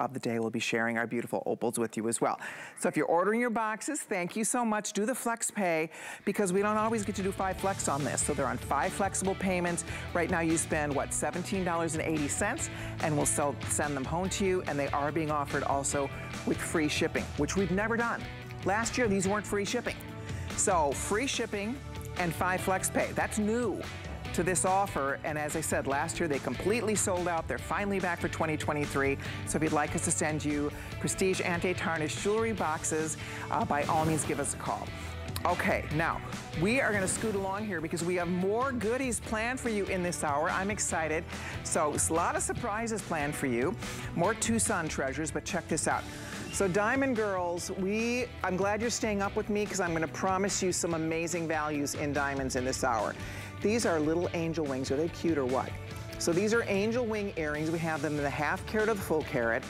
of the day, we'll be sharing our beautiful opals with you as well. So if you're ordering your boxes, thank you so much. Do the flex pay because we don't always get to do five flex on this. So they're on five flexible payments. Right now you spend, what, $17.80 and we'll sell, send them home to you and they are being offered also with free shipping, which we've never done. Last year, these weren't free shipping. So free shipping and five flex pay. That's new to this offer. And as I said, last year they completely sold out. They're finally back for 2023. So if you'd like us to send you prestige anti-tarnish jewelry boxes, uh, by all means give us a call. Okay, now, we are gonna scoot along here because we have more goodies planned for you in this hour. I'm excited. So, a lot of surprises planned for you. More Tucson treasures, but check this out. So Diamond Girls, we, I'm glad you're staying up with me because I'm gonna promise you some amazing values in diamonds in this hour. These are little angel wings. Are they cute or what? So these are angel wing earrings. We have them in the half carat or the full carat.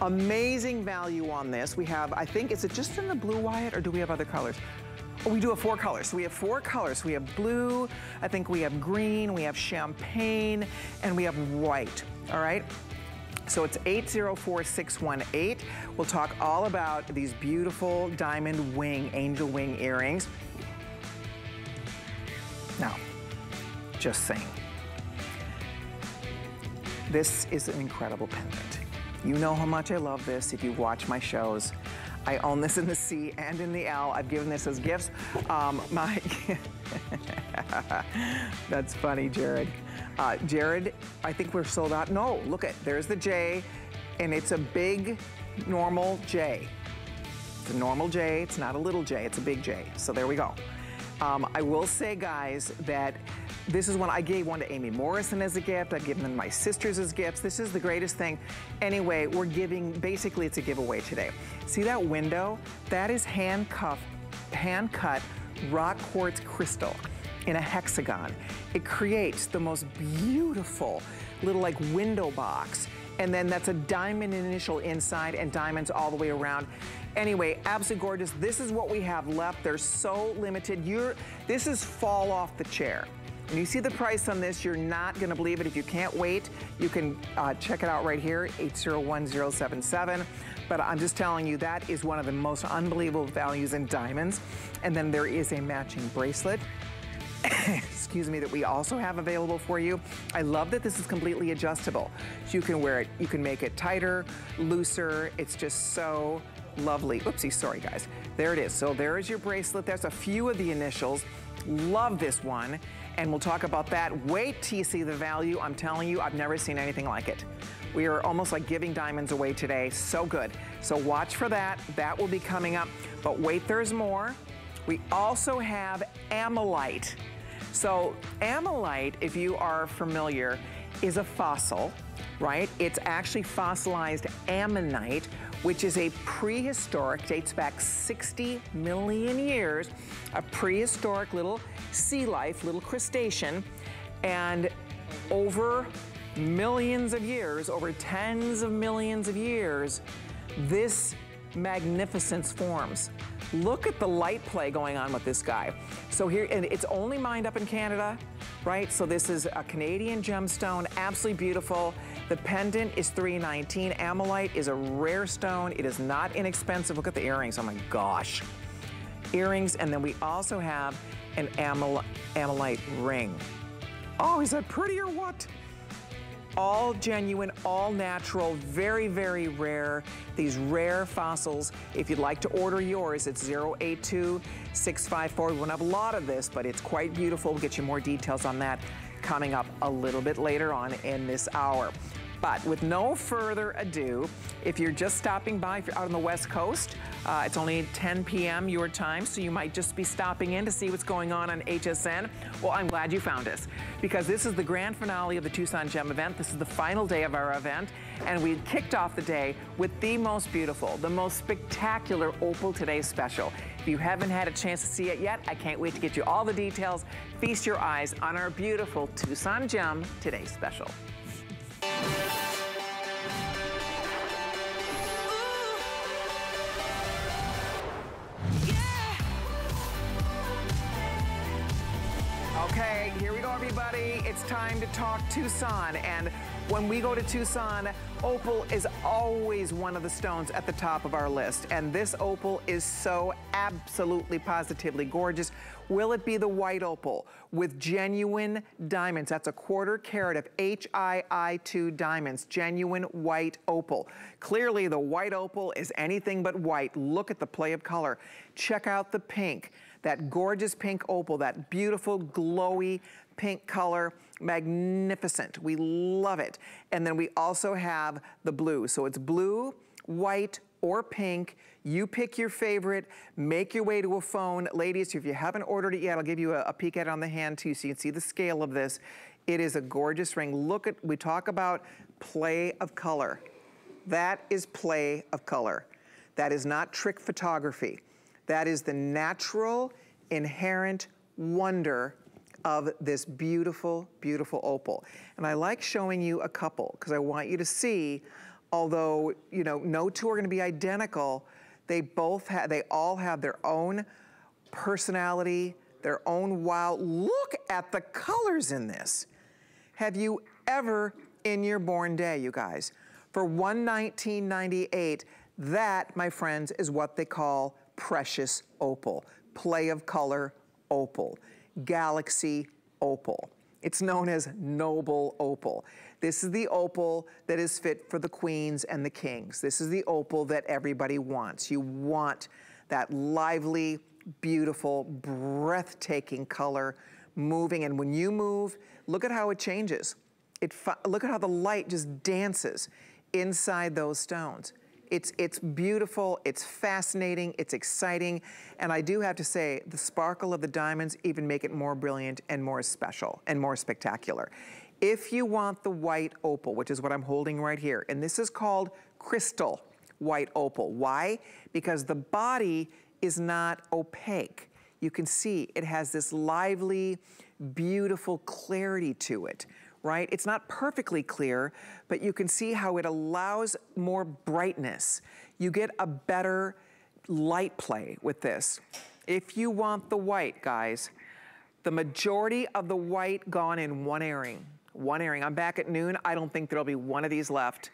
Amazing value on this. We have, I think, is it just in the blue, Wyatt, or do we have other colors? Oh, we do have four colors. We have four colors. We have blue, I think we have green, we have champagne, and we have white, all right? So it's 804618. We'll talk all about these beautiful diamond wing, angel wing earrings. Now, just saying. This is an incredible pendant. You know how much I love this if you watch my shows. I own this in the C and in the L. I've given this as gifts. Um, my, that's funny, Jared. Uh, Jared, I think we're sold out. No, look at, there's the J, and it's a big, normal J. It's a normal J, it's not a little J, it's a big J. So there we go. Um, I will say, guys, that this is one, I gave one to Amy Morrison as a gift. I've given them my sisters as gifts. This is the greatest thing. Anyway, we're giving, basically it's a giveaway today. See that window? That is hand cuff, hand cut rock quartz crystal in a hexagon. It creates the most beautiful little like window box. And then that's a diamond initial inside and diamonds all the way around. Anyway, absolutely gorgeous. This is what we have left. They're so limited. You're, this is fall off the chair. When you see the price on this, you're not gonna believe it. If you can't wait, you can uh, check it out right here, 801077. But I'm just telling you, that is one of the most unbelievable values in diamonds. And then there is a matching bracelet. excuse me, that we also have available for you. I love that this is completely adjustable. So you can wear it, you can make it tighter, looser. It's just so lovely. Oopsie, sorry guys. There it is. So there is your bracelet. There's a few of the initials. Love this one. And we'll talk about that. Wait till you see the value. I'm telling you, I've never seen anything like it. We are almost like giving diamonds away today. So good. So watch for that. That will be coming up. But wait, there's more. We also have Ammolite. So Ammolite, if you are familiar, is a fossil, right? It's actually fossilized ammonite, which is a prehistoric, dates back 60 million years, a prehistoric little sea life, little crustacean, and over millions of years, over tens of millions of years, this magnificence forms. Look at the light play going on with this guy. So here, and it's only mined up in Canada, right? So this is a Canadian gemstone, absolutely beautiful. The pendant is 319. Ammolite is a rare stone. It is not inexpensive. Look at the earrings, oh my gosh. Earrings, and then we also have an Ammolite ring. Oh, is that pretty or what? All genuine, all natural, very, very rare. These rare fossils. If you'd like to order yours, it's 082-654. We won't have a lot of this, but it's quite beautiful. We'll get you more details on that coming up a little bit later on in this hour. But with no further ado, if you're just stopping by, if you're out on the West Coast, uh, it's only 10 p.m. your time, so you might just be stopping in to see what's going on on HSN. Well, I'm glad you found us because this is the grand finale of the Tucson Gem event. This is the final day of our event, and we kicked off the day with the most beautiful, the most spectacular Opal Today special. If you haven't had a chance to see it yet, I can't wait to get you all the details. Feast your eyes on our beautiful Tucson Gem Today special. Okay, here we go, everybody. It's time to talk Tucson. And when we go to Tucson, Opal is always one of the stones at the top of our list, and this opal is so absolutely positively gorgeous. Will it be the white opal with genuine diamonds? That's a quarter carat of HII2 diamonds, genuine white opal. Clearly the white opal is anything but white. Look at the play of color. Check out the pink, that gorgeous pink opal, that beautiful glowy pink color, magnificent. We love it. And then we also have the blue. So it's blue, white, or pink. You pick your favorite, make your way to a phone. Ladies, if you haven't ordered it yet, I'll give you a, a peek at it on the hand too so you can see the scale of this. It is a gorgeous ring. Look at, we talk about play of color. That is play of color. That is not trick photography. That is the natural, inherent wonder of this beautiful, beautiful opal. And I like showing you a couple because I want you to see, although, you know, no two are gonna be identical, they both have, they all have their own personality, their own wow. Look at the colors in this. Have you ever in your born day, you guys, for 119.98, that, my friends, is what they call precious opal, play of color opal. Galaxy Opal. It's known as Noble Opal. This is the opal that is fit for the queens and the kings. This is the opal that everybody wants. You want that lively, beautiful, breathtaking color moving. And when you move, look at how it changes. It, look at how the light just dances inside those stones. It's, it's beautiful, it's fascinating, it's exciting, and I do have to say, the sparkle of the diamonds even make it more brilliant and more special and more spectacular. If you want the white opal, which is what I'm holding right here, and this is called crystal white opal. Why? Because the body is not opaque. You can see it has this lively, beautiful clarity to it right? It's not perfectly clear, but you can see how it allows more brightness. You get a better light play with this. If you want the white, guys, the majority of the white gone in one airing. One airing. I'm back at noon. I don't think there'll be one of these left.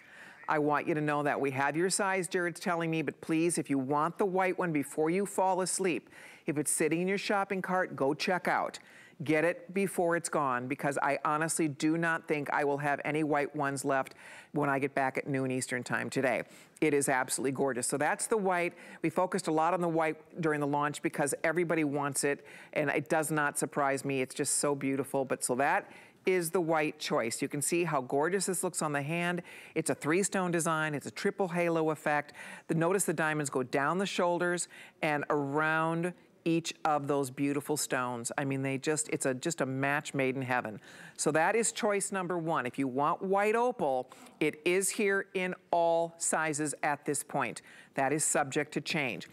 I want you to know that we have your size, Jared's telling me, but please, if you want the white one before you fall asleep, if it's sitting in your shopping cart, go check out. Get it before it's gone because I honestly do not think I will have any white ones left when I get back at noon Eastern time today. It is absolutely gorgeous. So that's the white. We focused a lot on the white during the launch because everybody wants it and it does not surprise me. It's just so beautiful. But so that is the white choice. You can see how gorgeous this looks on the hand. It's a three stone design. It's a triple halo effect. The, notice the diamonds go down the shoulders and around each of those beautiful stones. I mean, they just, it's a just a match made in heaven. So that is choice number one. If you want white opal, it is here in all sizes at this point. That is subject to change.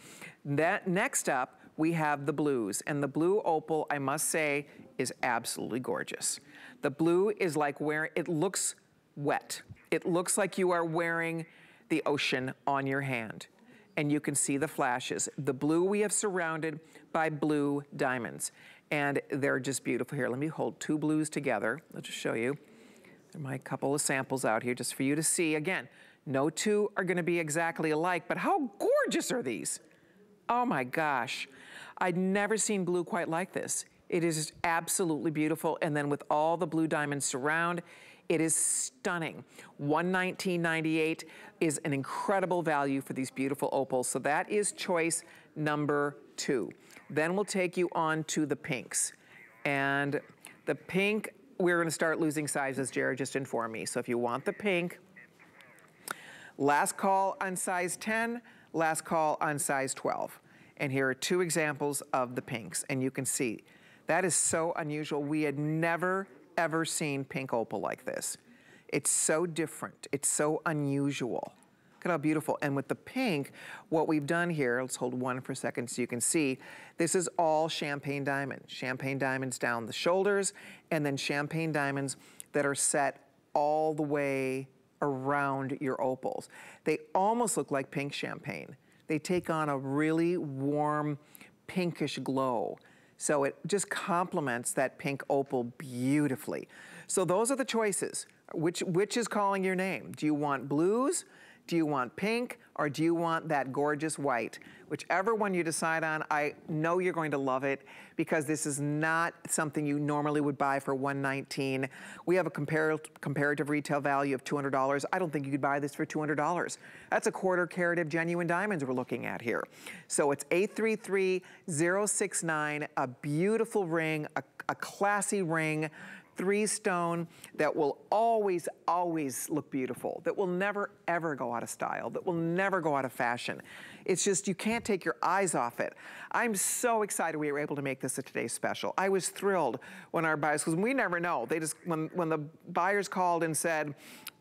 That, next up, we have the blues. And the blue opal, I must say, is absolutely gorgeous. The blue is like where it looks wet. It looks like you are wearing the ocean on your hand and you can see the flashes. The blue we have surrounded by blue diamonds and they're just beautiful. Here, let me hold two blues together. I'll just show you. There are my couple of samples out here just for you to see. Again, no two are gonna be exactly alike, but how gorgeous are these? Oh my gosh. I'd never seen blue quite like this. It is absolutely beautiful. And then with all the blue diamonds surround, it is stunning. $119.98 is an incredible value for these beautiful opals. So that is choice number two. Then we'll take you on to the pinks. And the pink, we're gonna start losing sizes, Jared just informed me. So if you want the pink, last call on size 10, last call on size 12. And here are two examples of the pinks. And you can see, that is so unusual. We had never ever seen pink opal like this. It's so different. It's so unusual. Look at how beautiful. And with the pink, what we've done here, let's hold one for a second so you can see, this is all champagne diamond. Champagne diamonds down the shoulders, and then champagne diamonds that are set all the way around your opals. They almost look like pink champagne. They take on a really warm, pinkish glow. So it just complements that pink opal beautifully. So those are the choices. Which, which is calling your name? Do you want blues? Do you want pink? Or do you want that gorgeous white? Whichever one you decide on, I know you're going to love it because this is not something you normally would buy for 119. We have a compar comparative retail value of $200. I don't think you could buy this for $200. That's a quarter carat of genuine diamonds we're looking at here. So it's 833069, a beautiful ring, a, a classy ring three stone that will always, always look beautiful, that will never, ever go out of style, that will never go out of fashion. It's just, you can't take your eyes off it. I'm so excited we were able to make this a today's special. I was thrilled when our buyers, because we never know. They just, when, when the buyers called and said,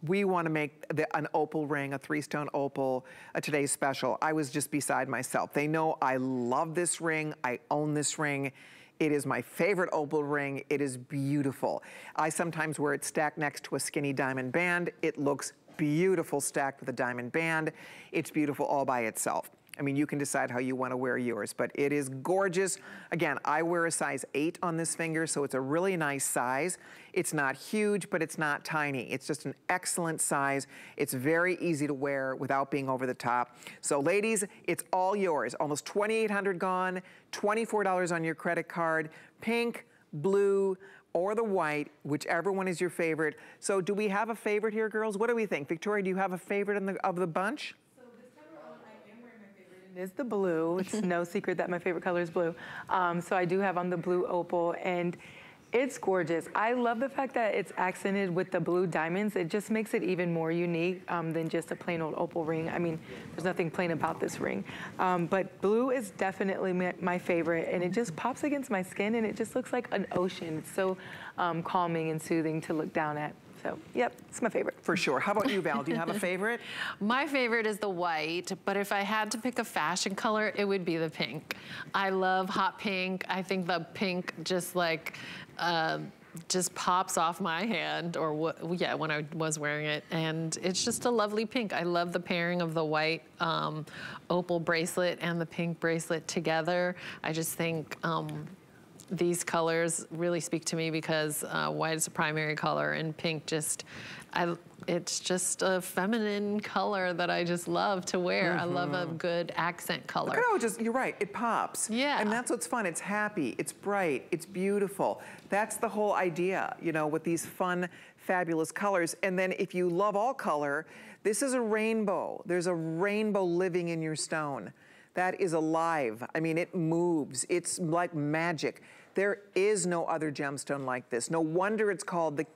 we want to make the, an opal ring, a three-stone opal, a today's special. I was just beside myself. They know I love this ring. I own this ring. It is my favorite opal ring. It is beautiful. I sometimes wear it stacked next to a skinny diamond band. It looks beautiful stacked with a diamond band. It's beautiful all by itself. I mean, you can decide how you wanna wear yours, but it is gorgeous. Again, I wear a size eight on this finger, so it's a really nice size. It's not huge, but it's not tiny. It's just an excellent size. It's very easy to wear without being over the top. So ladies, it's all yours. Almost 2,800 gone, $24 on your credit card. Pink, blue, or the white, whichever one is your favorite. So do we have a favorite here, girls? What do we think? Victoria, do you have a favorite the, of the bunch? Is the blue. It's no secret that my favorite color is blue. Um, so I do have on the blue opal and it's gorgeous. I love the fact that it's accented with the blue diamonds. It just makes it even more unique um, than just a plain old opal ring. I mean, there's nothing plain about this ring. Um, but blue is definitely my, my, favorite and it just pops against my skin and it just looks like an ocean. It's so um, calming and soothing to look down at. So, yep, it's my favorite. For sure. How about you, Val? Do you have a favorite? my favorite is the white, but if I had to pick a fashion color, it would be the pink. I love hot pink. I think the pink just like, uh, just pops off my hand or yeah when I was wearing it and it's just a lovely pink I love the pairing of the white um, opal bracelet and the pink bracelet together I just think um, these colors really speak to me because uh, white is a primary color and pink just, I, it's just a feminine color that I just love to wear. Mm -hmm. I love a mm-hmm. good accent color. Look at how it just, you're right, it pops. Yeah. And that's what's fun, it's happy, it's bright, it's beautiful. That's the whole idea, you know, with these fun, fabulous colors. And then if you love all color, this is a rainbow. There's a rainbow living in your stone. That is alive. I mean, it moves. It's like magic. There is no other gemstone like this. No wonder it's called the,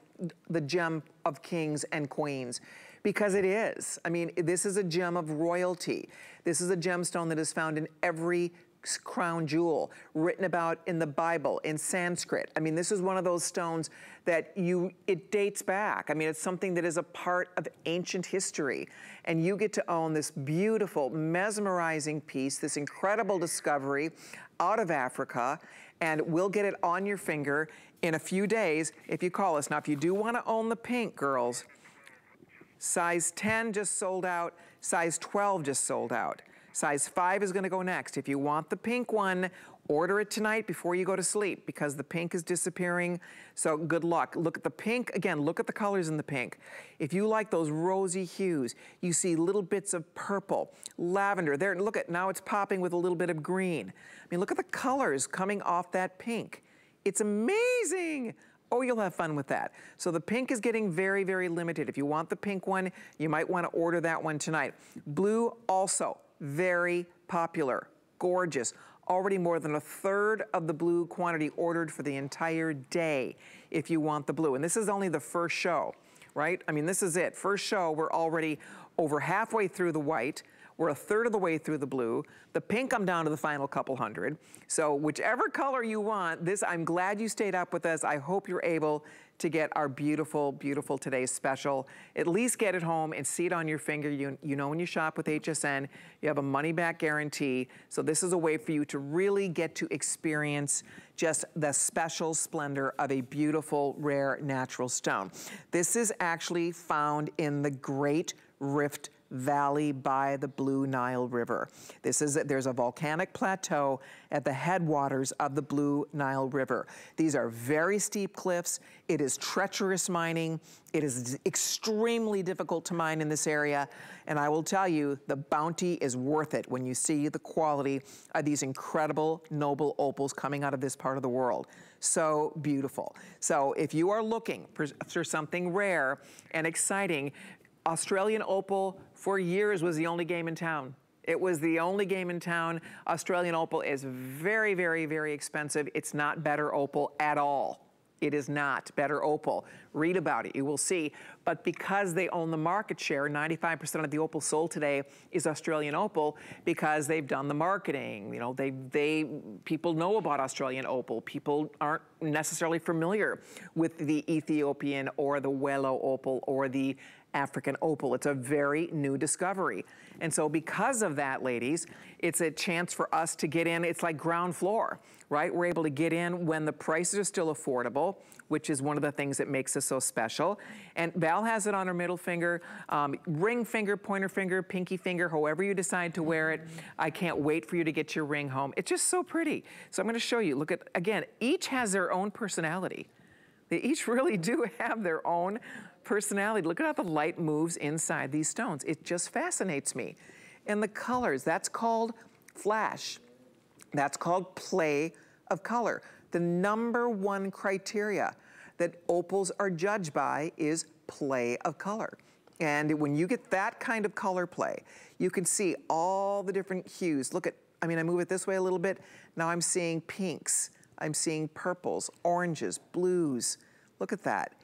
the gem of kings and queens because it is. I mean, this is a gem of royalty. This is a gemstone that is found in every crown jewel, written about in the Bible, in Sanskrit. I mean, this is one of those stones that you, it dates back. I mean, it's something that is a part of ancient history. And you get to own this beautiful, mesmerizing piece, this incredible discovery out of Africa and we'll get it on your finger in a few days if you call us. Now, if you do want to own the pink, girls, size 10 just sold out, size 12 just sold out. Size 5 is going to go next. If you want the pink one, order it tonight before you go to sleep because the pink is disappearing. So good luck. Look at the pink. Again, look at the colors in the pink. If you like those rosy hues, you see little bits of purple, lavender. There, look at, now it's popping with a little bit of green. I mean, look at the colors coming off that pink. It's amazing. Oh, you'll have fun with that. So the pink is getting very, very limited. If you want the pink one, you might want to order that one tonight. Blue also very popular, gorgeous. Already more than a third of the blue quantity ordered for the entire day if you want the blue. And this is only the first show, right? I mean, this is it. First show, we're already over halfway through the white. We're a third of the way through the blue. The pink, I'm down to the final couple hundred. So whichever color you want, this, I'm glad you stayed up with us. I hope you're able to get our beautiful, beautiful today's special. At least get it home and see it on your finger. You, you know when you shop with HSN, you have a money back guarantee. So this is a way for you to really get to experience just the special splendor of a beautiful, rare, natural stone. This is actually found in the Great Rift valley by the Blue Nile River. This is, there's a volcanic plateau at the headwaters of the Blue Nile River. These are very steep cliffs. It is treacherous mining. It is extremely difficult to mine in this area. And I will tell you, the bounty is worth it when you see the quality of these incredible noble opals coming out of this part of the world. So beautiful. So if you are looking for, for something rare and exciting, Australian opal for years was the only game in town. It was the only game in town. Australian opal is very, very, very expensive. It's not better opal at all. It is not better opal. Read about it, you will see. But because they own the market share, 95% of the opal sold today is Australian opal because they've done the marketing. You know, they, they, people know about Australian opal. People aren't necessarily familiar with the Ethiopian or the Welo opal or the African opal. It's a very new discovery. And so because of that, ladies, it's a chance for us to get in. It's like ground floor, right? We're able to get in when the prices are still affordable, which is one of the things that makes us so special. And Val has it on her middle finger, um, ring finger, pointer finger, pinky finger, however you decide to wear it. I can't wait for you to get your ring home. It's just so pretty. So I'm gonna show you, look at, again, each has their own personality. They each really do have their own personality. Look at how the light moves inside these stones. It just fascinates me. And the colors, that's called flash. That's called play of color. The number one criteria that opals are judged by is play of color. And when you get that kind of color play, you can see all the different hues. Look at, I mean, I move it this way a little bit. Now I'm seeing pinks. I'm seeing purples, oranges, blues. Look at that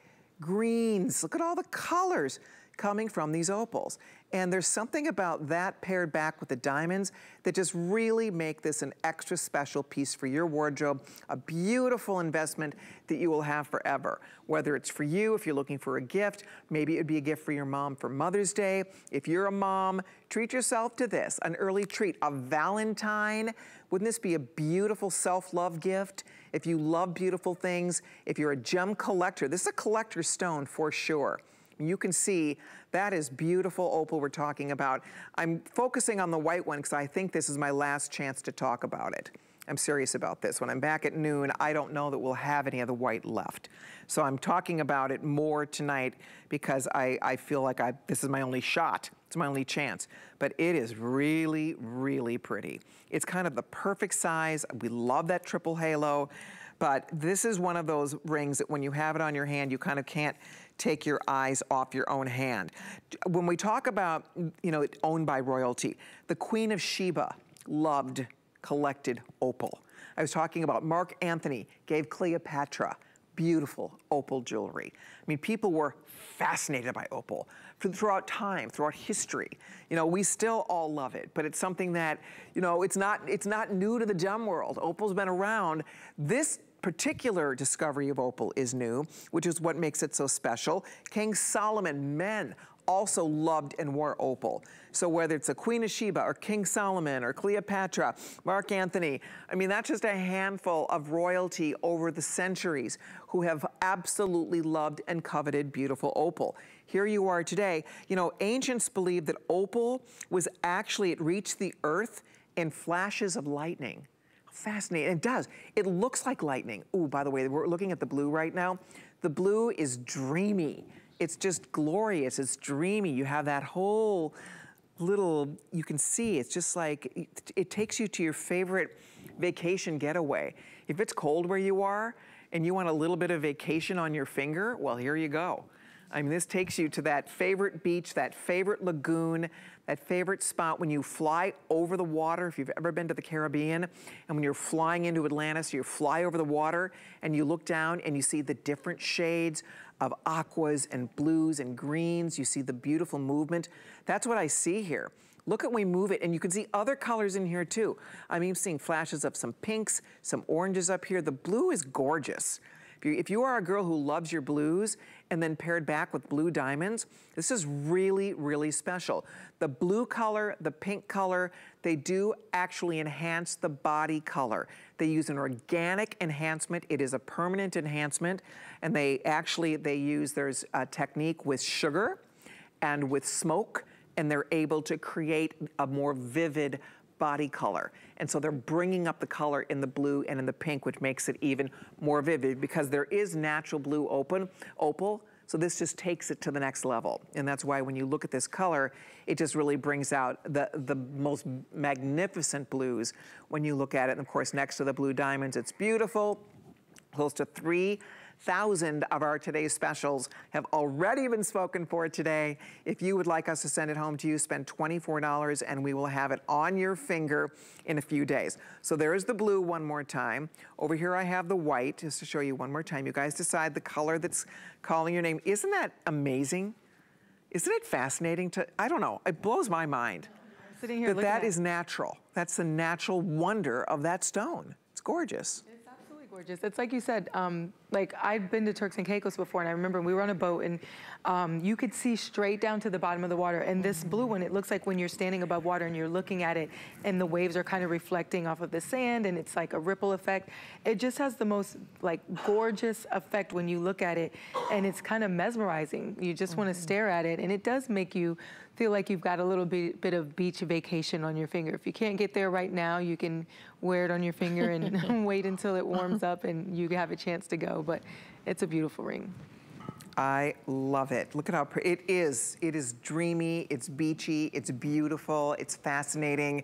greens. Look at all the colors coming from these opals. And there's something about that paired back with the diamonds that just really make this an extra special piece for your wardrobe, a beautiful investment that you will have forever. Whether it's for you, if you're looking for a gift, maybe it would be a gift for your mom for Mother's Day. If you're a mom, treat yourself to this, an early treat, a Valentine. Wouldn't this be a beautiful self-love gift? If you love beautiful things, if you're a gem collector, this is a collector's stone for sure. You can see that is beautiful opal we're talking about. I'm focusing on the white one because I think this is my last chance to talk about it. I'm serious about this. When I'm back at noon, I don't know that we'll have any of the white left. So I'm talking about it more tonight because I, I feel like I, this is my only shot. It's my only chance. But it is really, really pretty. It's kind of the perfect size. We love that triple halo. But this is one of those rings that when you have it on your hand, you kind of can't take your eyes off your own hand. When we talk about, you know, owned by royalty, the Queen of Sheba loved collected opal. I was talking about Mark Antony gave Cleopatra beautiful opal jewelry. I mean, people were fascinated by opal throughout time, throughout history. You know, we still all love it, but it's something that, you know, it's not, it's not new to the gem world. Opal's been around. This particular discovery of opal is new, which is what makes it so special. King Solomon, men also loved and wore opal. So whether it's a Queen of Sheba or King Solomon or Cleopatra, Mark Antony, I mean, that's just a handful of royalty over the centuries who have absolutely loved and coveted beautiful opal. Here you are today. You know, ancients believed that opal was actually, it reached the earth in flashes of lightning. Fascinating, it does. It looks like lightning. Ooh, by the way, we're looking at the blue right now. The blue is dreamy. It's just glorious, it's dreamy. You have that whole little, you can see, it's just like, it, it takes you to your favorite vacation getaway. If it's cold where you are and you want a little bit of vacation on your finger, well, here you go. I mean, this takes you to that favorite beach, that favorite lagoon, that favorite spot when you fly over the water, if you've ever been to the Caribbean, and when you're flying into Atlantis, you fly over the water and you look down and you see the different shades of aquas and blues and greens. You see the beautiful movement. That's what I see here. Look at we move it, and you can see other colors in here too. I'm even seeing flashes of some pinks, some oranges up here. The blue is gorgeous. If you, if you are a girl who loves your blues and then paired back with blue diamonds, this is really, really special. The blue color, the pink color, they do actually enhance the body color. They use an organic enhancement. It is a permanent enhancement. And they actually, they use, there's a technique with sugar and with smoke and they're able to create a more vivid body color. And so they're bringing up the color in the blue and in the pink, which makes it even more vivid because there is natural blue open, opal, so this just takes it to the next level. And that's why when you look at this color, it just really brings out the, the most magnificent blues when you look at it. And of course, next to the blue diamonds, it's beautiful. Close to three thousand of our today's specials have already been spoken for today. If you would like us to send it home to you, spend $24 and we will have it on your finger in a few days. So there's the blue one more time. Over here I have the white, just to show you one more time. You guys decide the color that's calling your name. Isn't that amazing? Isn't it fascinating to, I don't know, it blows my mind. Sitting here that that is natural. That's the natural wonder of that stone. It's gorgeous It's absolutely gorgeous. It's like you said, um, like I've been to Turks and Caicos before and I remember we were on a boat and um, you could see straight down to the bottom of the water. And this blue one, it looks like when you're standing above water and you're looking at it and the waves are kind of reflecting off of the sand and it's like a ripple effect. It just has the most like gorgeous effect when you look at it and it's kind of mesmerizing. You just want to mm-hmm. stare at it and it does make you feel like you've got a little bit, bit of beach vacation on your finger. If you can't get there right now, you can wear it on your finger and wait until it warms up and you have a chance to go. But it's a beautiful ring. I love it. Look at how pretty, it is. It is dreamy, it's beachy, it's beautiful, it's fascinating.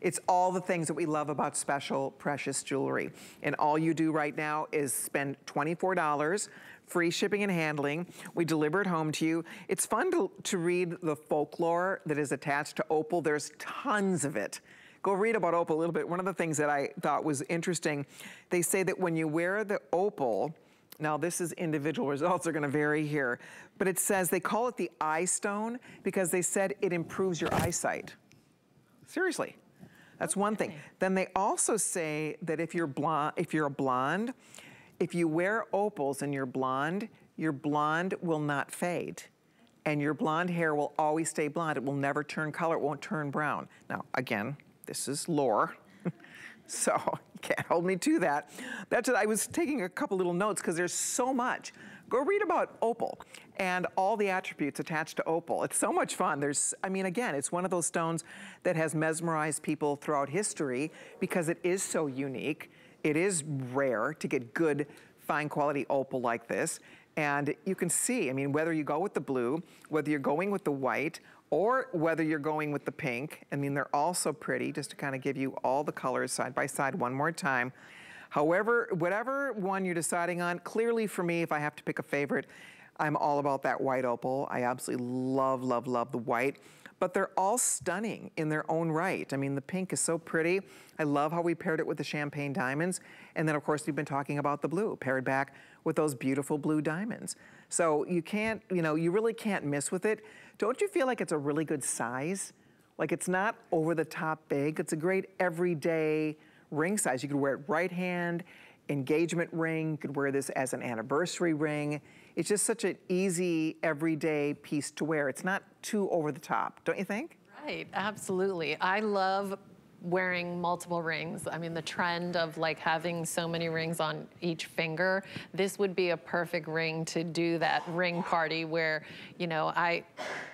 It's all the things that we love about special precious jewelry. And all you do right now is spend $24 free shipping and handling. We deliver it home to you. It's fun to, to read the folklore that is attached to opal. There's tons of it. Go read about opal a little bit. One of the things that I thought was interesting, they say that when you wear the opal, now this is individual results are gonna vary here, but it says they call it the eye stone because they said it improves your eyesight. Seriously. That's one thing. Then they also say that if you're blonde, if you're a blonde, if you wear opals and you're blonde, your blonde will not fade. And your blonde hair will always stay blonde. It will never turn color, it won't turn brown. Now, again, this is lore. so you can't hold me to that. That's it. I was taking a couple little notes because there's so much. Go read about opal and all the attributes attached to opal. It's so much fun. There's, I mean, again, it's one of those stones that has mesmerized people throughout history because it is so unique. It is rare to get good, fine quality opal like this. And you can see, I mean, whether you go with the blue, whether you're going with the white, or whether you're going with the pink, I mean, they're all so pretty, just to kind of give you all the colors side by side one more time. However, whatever one you're deciding on, clearly for me, if I have to pick a favorite, I'm all about that white opal. I absolutely love, love, love the white but they're all stunning in their own right. I mean, the pink is so pretty. I love how we paired it with the champagne diamonds. And then of course, we've been talking about the blue, paired back with those beautiful blue diamonds. So you can't, you know, you really can't miss with it. Don't you feel like it's a really good size? Like it's not over the top big. It's a great everyday ring size. You could wear it right hand, engagement ring. You could wear this as an anniversary ring. It's just such an easy, everyday piece to wear. It's not too over the top, don't you think? Right, absolutely. I love wearing multiple rings. I mean, the trend of like having so many rings on each finger, this would be a perfect ring to do that ring party where, you know, I,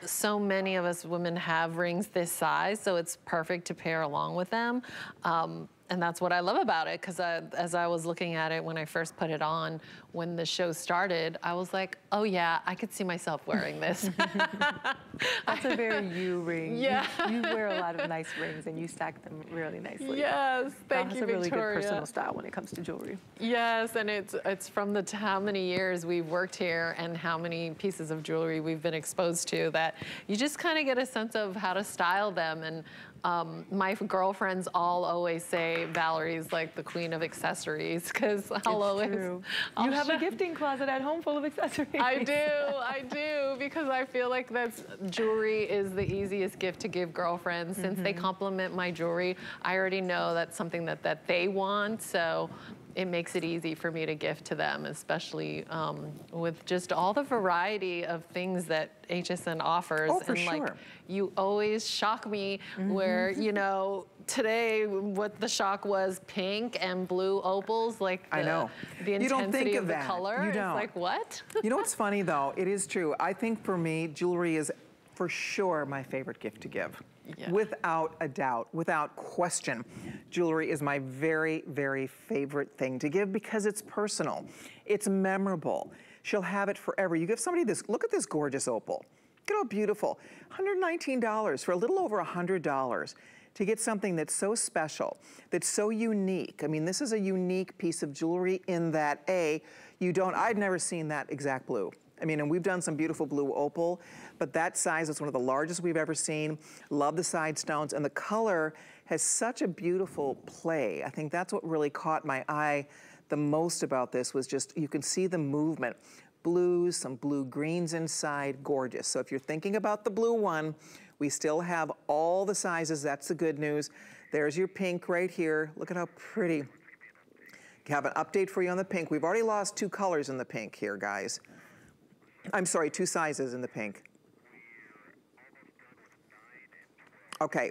so many of us women have rings this size, so it's perfect to pair along with them. Um, and that's what I love about it because uh, as I was looking at it when I first put it on, when the show started, I was like, oh yeah, I could see myself wearing this. that's a very you ring. Yeah. You, you, wear a lot of nice rings and you stack them really nicely. Yes, thank that's you, a really Victoria. good personal style when it comes to jewelry. Yes, and it's it's from the how many years we've worked here and how many pieces of jewelry we've been exposed to that you just kind of get a sense of how to style them and um, my girlfriends all always say Valerie's like the queen of accessories because I'll always. True. I'll you have a gifting closet at home full of accessories. I do, I do, because I feel like that's jewelry is the easiest gift to give girlfriends. Since mm -hmm. they mm-hmm. compliment my jewelry, I already know that's something that that they want. So it makes it easy for me to gift to them, especially um, with just all the variety of things that HSN offers. Oh, for and sure. like you always shock me mm -hmm. where, you know, today what the shock was pink and blue opals, like the, I know. the intensity you don't think of, of that. the color. You don't. It's like what? you know what's funny though? It is true. I think for me, jewelry is for sure my favorite gift to give. Yeah. Without a doubt, without question. Jewelry is my very, very favorite thing to give because it's personal. It's memorable. She'll have it forever. You give somebody this, look at this gorgeous opal. Look at how beautiful. $119 for a little over $100 to get something that's so special, that's so unique. I mean, this is a unique piece of jewelry in that A, you don't, I've never seen that exact blue. I mean, and we've done some beautiful blue opal, but that size is one of the largest we've ever seen. Love the side stones, and the color has such a beautiful play. I think that's what really caught my eye the most about this was just, you can see the movement. Blues, some blue greens inside, gorgeous. So if you're thinking about the blue one, we still have all the sizes, that's the good news. There's your pink right here. Look at how pretty. Have an update for you on the pink. We've already lost two colors in the pink here, guys. I'm sorry, two sizes in the pink. Okay,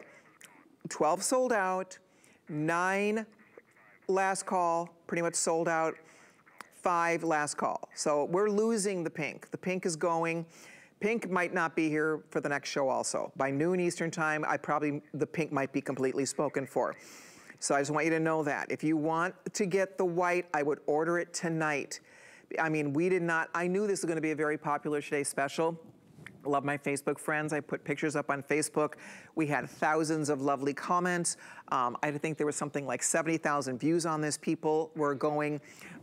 12 sold out, nine last call, pretty much sold out, five last call. So we're losing the pink. The pink is going. Pink might not be here for the next show also. By noon Eastern time, I probably, the pink might be completely spoken for. So I just want you to know that. If you want to get the white, I would order it tonight. I mean, we did not, I knew this was gonna be a very popular Today special. Love my Facebook friends. I put pictures up on Facebook. We had thousands of lovely comments. Um, I think there was something like 70,000 views on this. People were going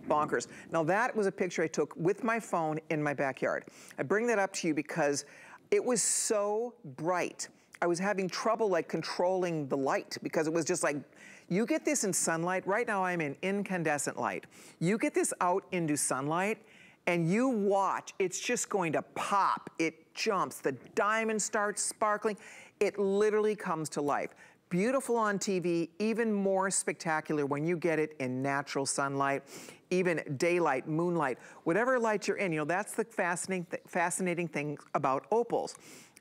bonkers. Now that was a picture I took with my phone in my backyard. I bring that up to you because it was so bright. I was having trouble like controlling the light because it was just like you get this in sunlight. Right now I'm in incandescent light. You get this out into sunlight and you watch, it's just going to pop. It jumps. The diamond starts sparkling. It literally comes to life. Beautiful on TV, even more spectacular when you get it in natural sunlight, even daylight, moonlight, whatever light you're in. You know, that's the fascinating, th fascinating thing about opals.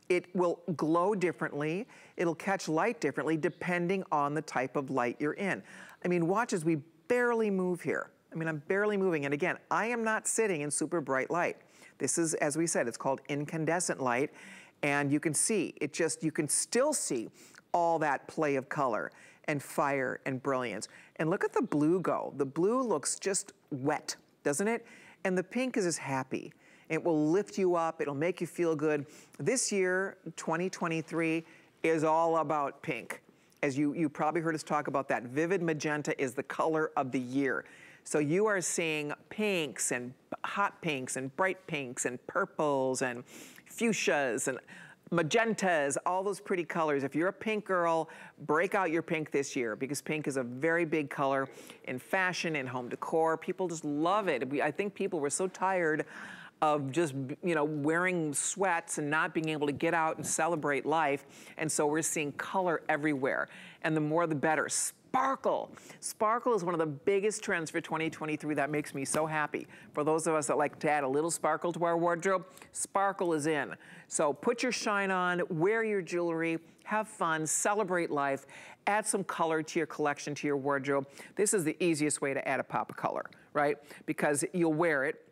It will glow differently. It'll catch light differently depending on the type of light you're in. I mean, watch as we barely move here. I mean, I'm barely moving. And again, I am not sitting in super bright light. This is, as we said, it's called incandescent light. And you can see, it just, you can still see all that play of color and fire and brilliance. And look at the blue go. The blue looks just wet, doesn't it? And the pink is just happy. It will lift you up. It'll make you feel good. This year, 2023, is all about pink. As you, you probably heard us talk about that, viva magenta is the color of the year. So you are seeing pinks and hot pinks and bright pinks and purples and fuchsias and magentas, all those pretty colors. If you're a pink girl, break out your pink this year because pink is a very big color in fashion, in home decor. People just love it. I think people were so tired of just, you know, wearing sweats and not being able to get out and celebrate life. And so we're seeing color everywhere. And the more the better. Sparkle. Sparkle is one of the biggest trends for 2023 that makes me so happy. For those of us that like to add a little sparkle to our wardrobe, sparkle is in. So put your shine on, wear your jewelry, have fun, celebrate life, add some color to your collection, to your wardrobe. This is the easiest way to add a pop of color, right? Because you'll wear it,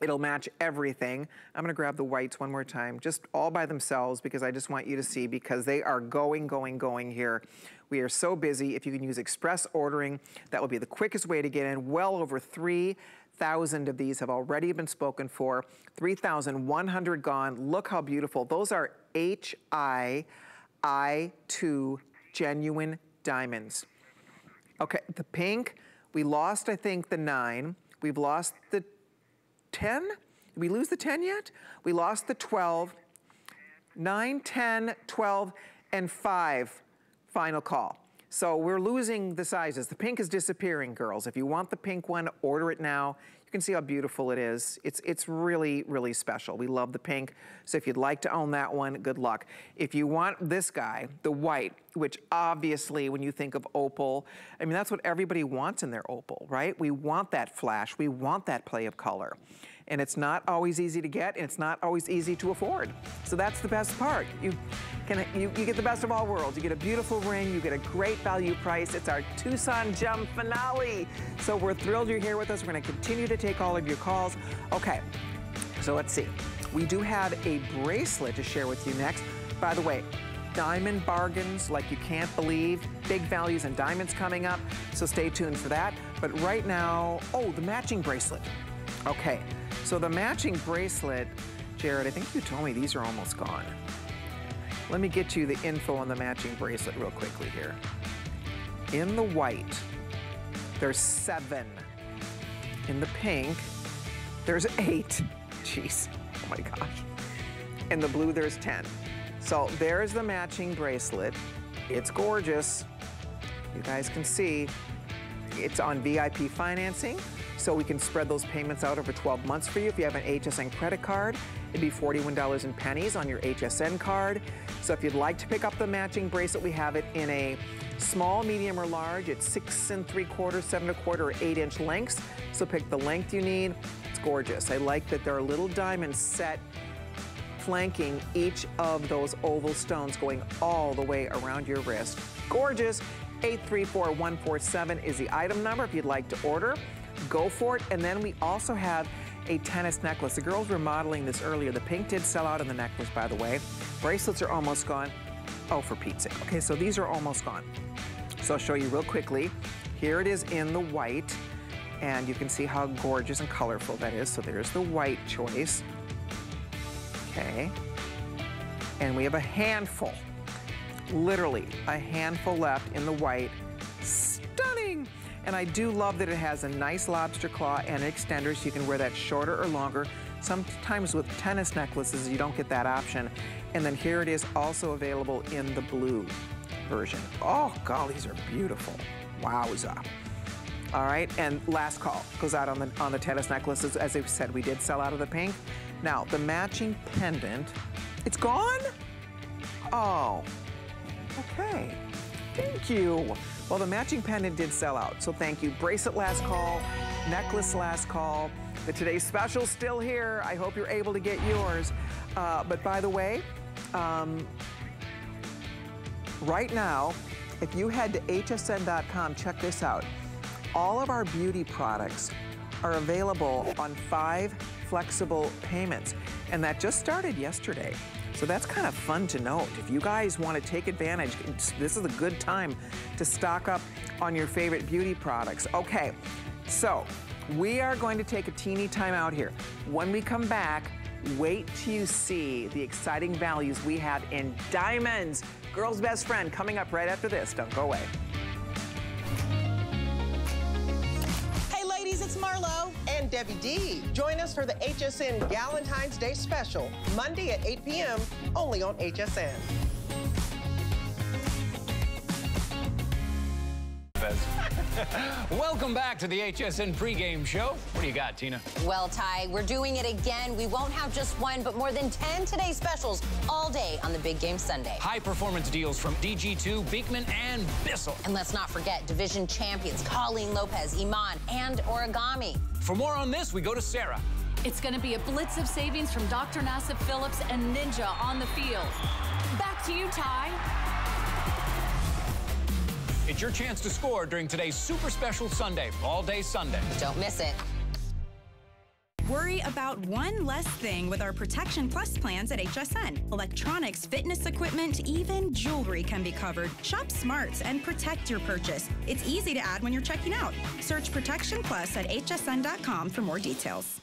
It'll match everything. I'm gonna grab the whites one more time, just all by themselves because I just want you to see because they are going, going, going here. We are so busy. If you can use express ordering, that will be the quickest way to get in. Well over 3,000 of these have already been spoken for. 3,100 gone. Look how beautiful. Those are HI I2 genuine diamonds. Okay, the pink, we lost, I think, the nine. We've lost the 10? Did we lose the 10 yet? We lost the 12. 9, 10, 12, and 5 final call. So we're losing the sizes. The pink is disappearing, girls. If you want the pink one, order it now. You can see how beautiful it is. It's, it's really, really special. We love the pink. So if you'd like to own that one, good luck. If you want this guy, the white, which obviously when you think of opal, I mean, that's what everybody wants in their opal, right? We want that flash. We want that play of color and it's not always easy to get, and it's not always easy to afford. So that's the best part. You, can, you, you get the best of all worlds. You get a beautiful ring, you get a great value price. It's our Tucson Gem finale. So we're thrilled you're here with us. We're gonna continue to take all of your calls. Okay, so let's see. We do have a bracelet to share with you next. By the way, diamond bargains like you can't believe. Big values in diamonds coming up, so stay tuned for that. But right now, oh, the matching bracelet. Okay, so the matching bracelet, Jared, I think you told me these are almost gone. Let me get you the info on the matching bracelet real quickly here. In the white, there's seven. In the pink, there's eight. Jeez, oh my gosh. In the blue, there's 10. So there's the matching bracelet. It's gorgeous. You guys can see it's on VIP financing, so we can spread those payments out over 12 months for you. If you have an HSN credit card, it'd be $41 in pennies on your HSN card. So if you'd like to pick up the matching bracelet, we have it in a small, medium, or large. It's six and three quarters, seven and a quarter, or eight inch lengths. So pick the length you need. It's gorgeous. I like that there are little diamonds set flanking each of those oval stones going all the way around your wrist. Gorgeous. 834147 is the item number if you'd like to order. Go for it. And then we also have a tennis necklace. The girls were modeling this earlier. The pink did sell out in the necklace, by the way. Bracelets are almost gone. Oh, for Pete's sake. Okay, so these are almost gone. So I'll show you real quickly. Here it is in the white, and you can see how gorgeous and colorful that is. So there's the white choice. Okay. And we have a handful, literally a handful left in the white. Stunning! And I do love that it has a nice lobster claw and extender so you can wear that shorter or longer. Sometimes with tennis necklaces, you don't get that option. And then here it is also available in the blue version. Oh, God, these are beautiful. Wowza. All right, and last call goes out on the on the tennis necklaces. As I said, we did sell out of the pink. Now, the matching pendant, it's gone? Oh, okay. Thank you. Well, the matching pendant did sell out, so thank you. Bracelet last call, necklace last call. The today's special still here. I hope you're able to get yours. Uh, but by the way, um, right now, if you head to hsn.com, check this out. All of our beauty products are available on five flexible payments. And that just started yesterday. So that's kind of fun to note. If you guys want to take advantage, this is a good time to stock up on your favorite beauty products. Okay, so we are going to take a teeny time out here. When we come back, wait till you see the exciting values we have in diamonds. Girl's best friend coming up right after this. Don't go away. And Debbie D. Join us for the HSN Valentine's Day special, Monday at 8 p.m., only on HSN. Welcome back to the HSN pregame show. What do you got, Tina? Well, Ty, we're doing it again. We won't have just one, but more than 10 today specials all day on the Big Game Sunday. High performance deals from DG2, Beekman, and Bissell. And let's not forget division champions Colleen Lopez, Iman, and Origami. For more on this, we go to Sarah. It's going to be a blitz of savings from Dr. Nassif Philips and Ninja on the field. Back to you, Ty. It's your chance to score during today's super special Sunday, all day Sunday. Don't miss it. Worry about one less thing with our Protection Plus plans at HSN. Electronics, fitness equipment, even jewelry can be covered. Shop smarts and protect your purchase. It's easy to add when you're checking out. Search Protection Plus at hsn.com for more details.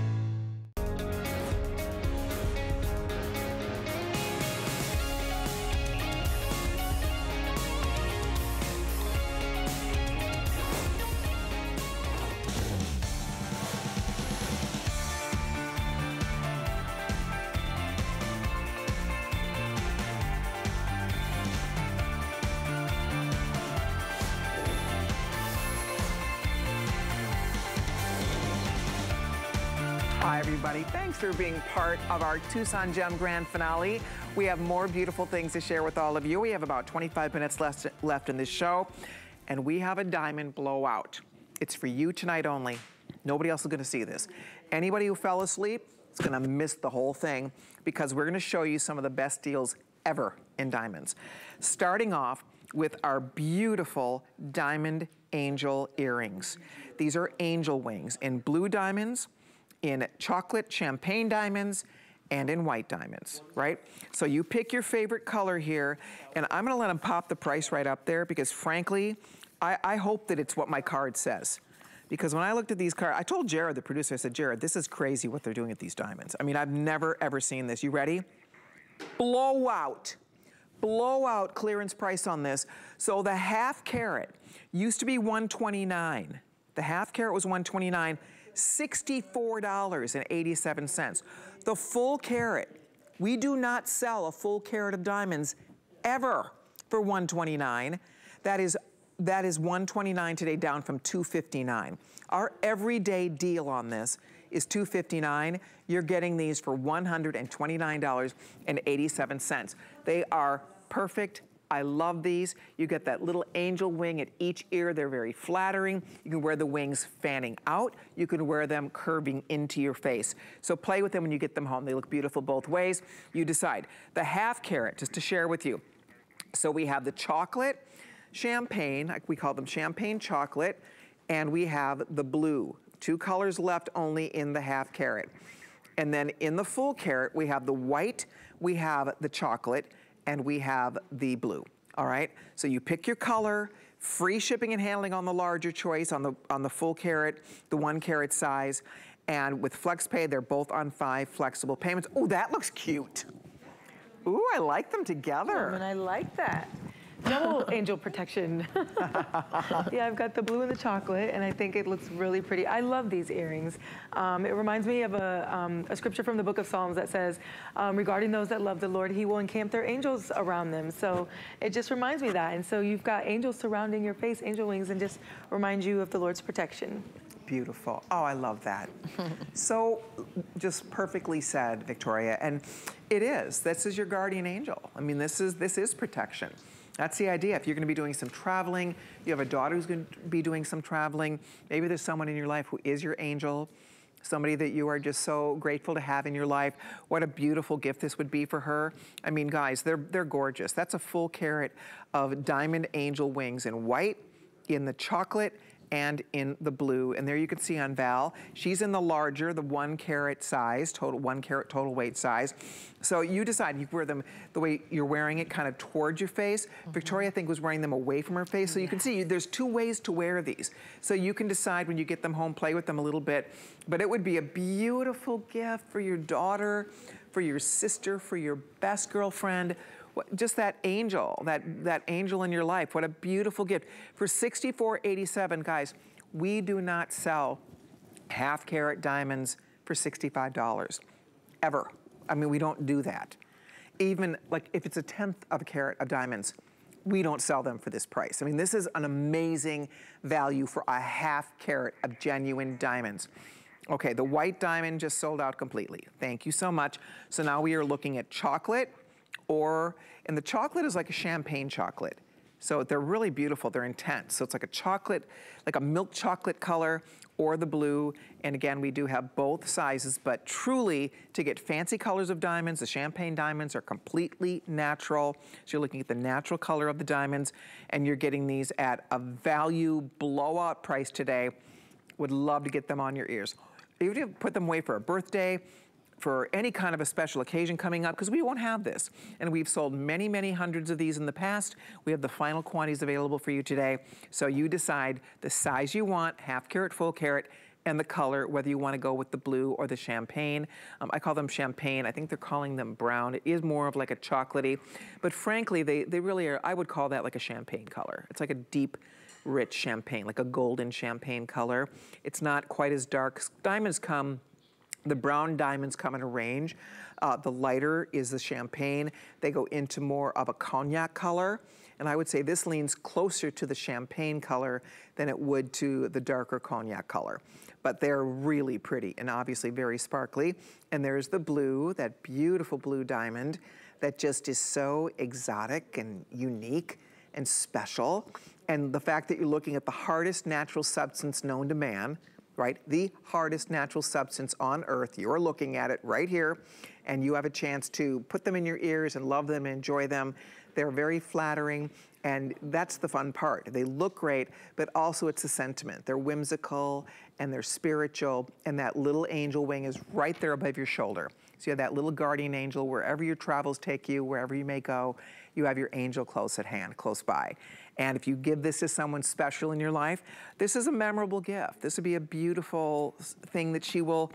For being part of our Tucson Gem Grand Finale. We have more beautiful things to share with all of you. We have about 25 minutes left, left in this show, and we have a diamond blowout. It's for you tonight only. Nobody else is gonna see this. Anybody who fell asleep is gonna miss the whole thing because we're gonna show you some of the best deals ever in diamonds. Starting off with our beautiful diamond angel earrings. These are angel wings in blue diamonds, in chocolate champagne diamonds, and in white diamonds, right? So you pick your favorite color here, and I'm gonna let them pop the price right up there because frankly, I, I hope that it's what my card says. Because when I looked at these cards, I told Jared, the producer, I said, Jared, this is crazy what they're doing at these diamonds. I mean, I've never, ever seen this. You ready? Blowout. Blowout clearance price on this. So the half carat used to be 129. The half carat was 129, $64.87. The full carat, we do not sell a full carat of diamonds ever for 129. That is that is 129 today down from 259. Our everyday deal on this is 259. You're getting these for $129.87. They are perfect. I love these. You get that little angel wing at each ear. They're very flattering. You can wear the wings fanning out. You can wear them curving into your face. So play with them when you get them home. They look beautiful both ways. You decide. The half carat, just to share with you. So we have the chocolate, champagne, like we call them champagne chocolate, and we have the blue. Two colors left only in the half carat. And then in the full carat, we have the white, we have the chocolate, and we have the blue, all right? So you pick your color, free shipping and handling on the larger choice, on the, on the full carat, the one carat size, and with FlexPay, they're both on five flexible payments. Oh, that looks cute. Ooh, I like them together. and I like that. Double angel protection. yeah, I've got the blue and the chocolate, and I think it looks really pretty. I love these earrings. Um, it reminds me of a, um, a, scripture from the book of Psalms that says, um, regarding those that love the Lord, he will encamp their angels around them. So it just reminds me of that. And so you've got angels surrounding your face, angel wings, and just remind you of the Lord's protection. Beautiful. Oh, I love that. so just perfectly said, Victoria. And it is. This is your guardian angel. I mean, this is this is protection. That's the idea. If you're gonna be doing some traveling, you have a daughter who's gonna be doing some traveling, maybe there's someone in your life who is your angel, somebody that you are just so grateful to have in your life. What a beautiful gift this would be for her. I mean, guys, they're, they're gorgeous. That's a full carat of diamond angel wings in white, in the chocolate, and in the blue. And there you can see on Val, she's in the larger, the one carat size, total one carat total weight size. So you decide, you wear them the way you're wearing it kind of towards your face. Mm -hmm. Victoria, I think, was wearing them away from her face. So you can see there's two ways to wear these. So you can decide when you get them home, play with them a little bit. But it would be a beautiful gift for your daughter, for your sister, for your best girlfriend, just that angel, that, that angel in your life. What a beautiful gift. For $64.87, guys, we do not sell half carat diamonds for $65, ever. I mean, we don't do that. Even like if it's a tenth of a carat of diamonds, we don't sell them for this price. I mean, this is an amazing value for a half carat of genuine diamonds. Okay, the white diamond just sold out completely. Thank you so much. So now we are looking at chocolate, or, and the chocolate is like a champagne chocolate. So they're really beautiful, they're intense. So it's like a chocolate, like a milk chocolate color or the blue. And again, we do have both sizes, but truly to get fancy colors of diamonds, the champagne diamonds are completely natural. So you're looking at the natural color of the diamonds and you're getting these at a value blowout price today. Would love to get them on your ears. Even if you put them away for a birthday, for any kind of a special occasion coming up because we won't have this. And we've sold many, many hundreds of these in the past. We have the final quantities available for you today. So you decide the size you want, half carat, full carat, and the color, whether you want to go with the blue or the champagne. Um, I call them champagne. I think they're calling them brown. It is more of like a chocolatey. But frankly, they, they really are, I would call that like a champagne color. It's like a deep, rich champagne, like a golden champagne color. It's not quite as dark. Diamonds come the brown diamonds come in a range. Uh, the lighter is the champagne. They go into more of a cognac color. And I would say this leans closer to the champagne color than it would to the darker cognac color. But they're really pretty and obviously very sparkly. And there's the blue, that beautiful blue diamond that just is so exotic and unique and special. And the fact that you're looking at the hardest natural substance known to man, right? The hardest natural substance on earth. You're looking at it right here, and you have a chance to put them in your ears and love them and enjoy them. They're very flattering, and that's the fun part. They look great, but also it's a sentiment. They're whimsical and they're spiritual, and that little angel wing is right there above your shoulder. So you have that little guardian angel wherever your travels take you, wherever you may go, you have your angel close at hand, close by. And if you give this to someone special in your life, this is a memorable gift. This would be a beautiful thing that she will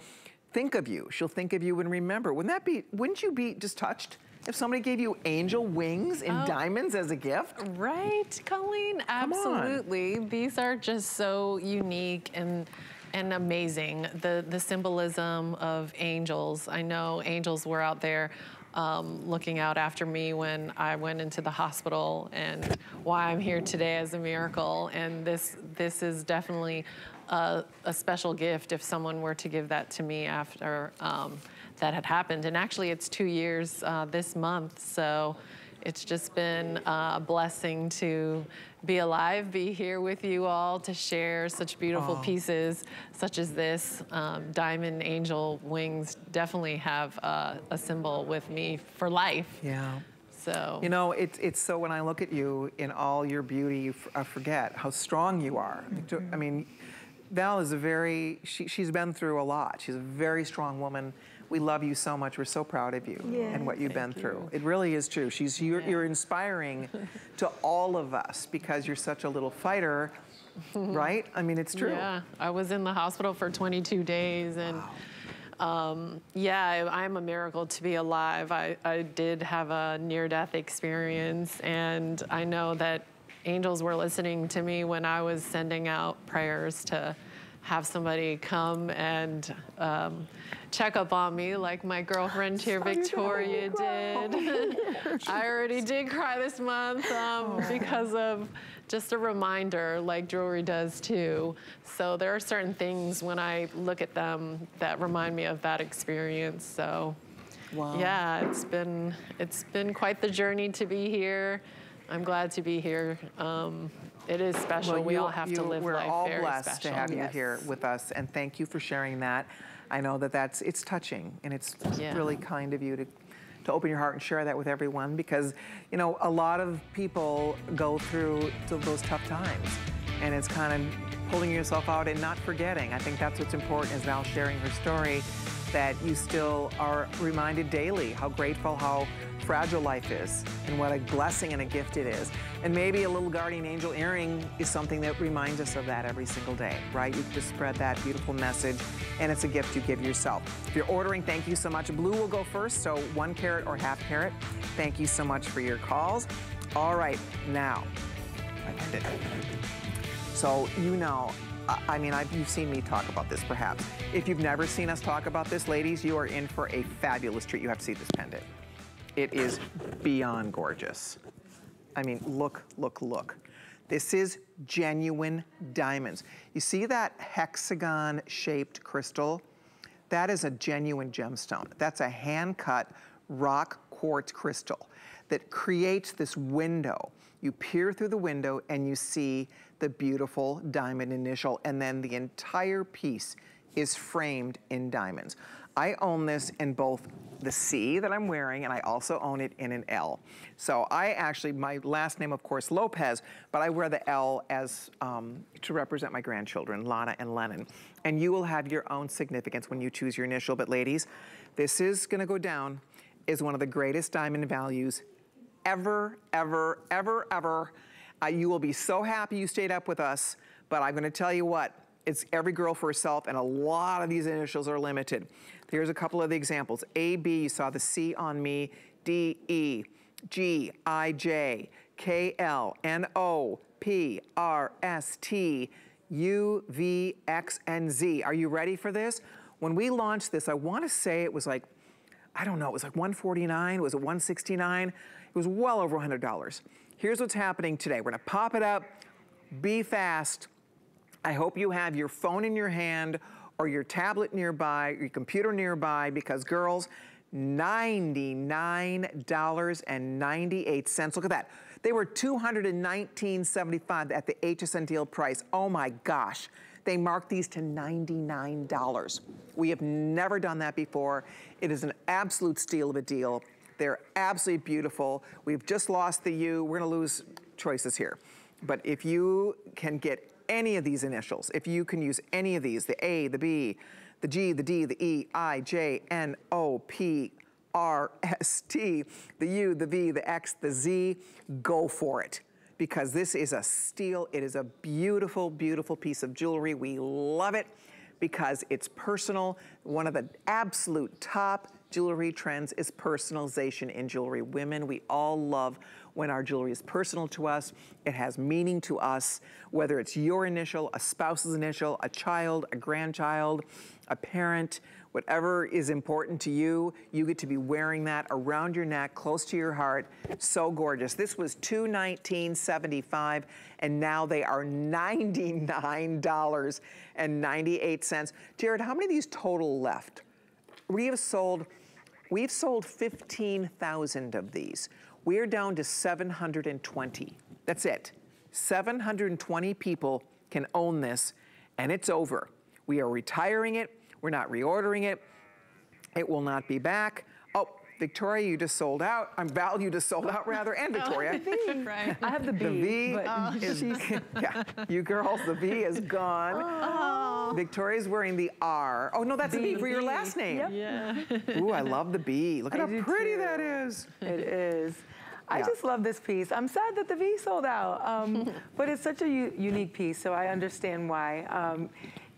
think of you. She'll think of you and remember. Wouldn't that be, wouldn't you be just touched? If somebody gave you angel wings in oh, diamonds as a gift? Right, Colleen, absolutely. These are just so unique and and amazing. The the symbolism of angels. I know angels were out there um, looking out after me when I went into the hospital and why I'm here today as a miracle. And this, this is definitely a, a special gift if someone were to give that to me after um, that had happened. And actually it's two years uh, this month, so it's just been uh, a blessing to be alive, be here with you all to share such beautiful oh. pieces such as this. Um, Diamond Angel wings definitely have uh, a symbol with me for life. Yeah. So. You know, it's, it's so when I look at you in all your beauty, I forget how strong you are. Mm -hmm. I mean, Val is a very, she, she's been through a lot. She's a very strong woman we love you so much. We're so proud of you yeah, and what you've been you. through. It really is true. She's you're, yeah. you're inspiring to all of us because you're such a little fighter, right? I mean, it's true. Yeah, I was in the hospital for 22 days and. Wow. Um, yeah, I'm a miracle to be alive. I, I did have a near-death experience, and I know that angels were listening to me when I was sending out prayers to have somebody come and um, check up on me like my girlfriend here, Victoria, did. I already did cry this month um, because of just a reminder like jewelry does too. So there are certain things when I look at them that remind me of that experience. So wow. yeah, it's been, it's been quite the journey to be here. I'm glad to be here. Um, it is special. Well, we you, all have you, to live we're life all very blessed special. to have yes. you here with us, and thank you for sharing that. I know that that's it's touching, and it's yeah. really kind of you to to open your heart and share that with everyone because you know a lot of people go through those tough times, and it's kind of pulling yourself out and not forgetting. I think that's what's important is Val sharing her story that you still are reminded daily how grateful, how fragile life is, and what a blessing and a gift it is. And maybe a little guardian angel earring is something that reminds us of that every single day, right? You just spread that beautiful message, and it's a gift you give yourself. If you're ordering, thank you so much. Blue will go first, so one carat or half carat. Thank you so much for your calls. All right, now, so you know I mean, I've, you've seen me talk about this perhaps. If you've never seen us talk about this, ladies, you are in for a fabulous treat. You have to see this pendant. It is beyond gorgeous. I mean, look, look, look. This is genuine diamonds. You see that hexagon-shaped crystal? That is a genuine gemstone. That's a hand-cut rock quartz crystal that creates this window. You peer through the window and you see the beautiful diamond initial, and then the entire piece is framed in diamonds. I own this in both the C that I'm wearing, and I also own it in an L. So I actually, my last name, of course, Lopez, but I wear the L as um, to represent my grandchildren, Lana and Lennon. And you will have your own significance when you choose your initial. But ladies, this is gonna go down as one of the greatest diamond values ever, ever, ever, ever uh, you will be so happy you stayed up with us, but I'm gonna tell you what, it's every girl for herself and a lot of these initials are limited. Here's a couple of the examples. A, B, you saw the C on me, D, E, G, I, J, K, L, N, O, P, R, S, T, U, V, X, and Z. Are you ready for this? When we launched this, I wanna say it was like, I don't know, it was like 149, was it 169? It was well over $100. Here's what's happening today. We're gonna pop it up, be fast. I hope you have your phone in your hand or your tablet nearby, your computer nearby, because girls, $99.98. Look at that. They were $219.75 at the HSN deal price. Oh my gosh. They marked these to $99. We have never done that before. It is an absolute steal of a deal. They're absolutely beautiful. We've just lost the U. We're gonna lose choices here. But if you can get any of these initials, if you can use any of these, the A, the B, the G, the D, the E, I, J, N, O, P, R, S, T, the U, the V, the X, the Z, go for it. Because this is a steal. It is a beautiful, beautiful piece of jewelry. We love it because it's personal. One of the absolute top jewelry trends is personalization in jewelry. Women, we all love when our jewelry is personal to us. It has meaning to us, whether it's your initial, a spouse's initial, a child, a grandchild, a parent, whatever is important to you, you get to be wearing that around your neck, close to your heart. So gorgeous. This was $219.75 and now they are $99.98. Jared, how many of these total left? We have sold, we've sold 15,000 of these. We're down to 720. That's it. 720 people can own this, and it's over. We are retiring it. We're not reordering it. It will not be back. Oh, Victoria, you just sold out. I'm Val, you just sold out rather, and Victoria. right. I have the B. The V but uh, is, yeah, you girls, the V is gone. Oh. Victoria's wearing the R. Oh, no, that's the B, B. for your last name. Yep. Yeah. Ooh, I love the B. Look at I how pretty too. that is. It is. I Yeah. just love this piece. I'm sad that the V sold out, um, but it's such a u- unique piece, so I understand why. Um,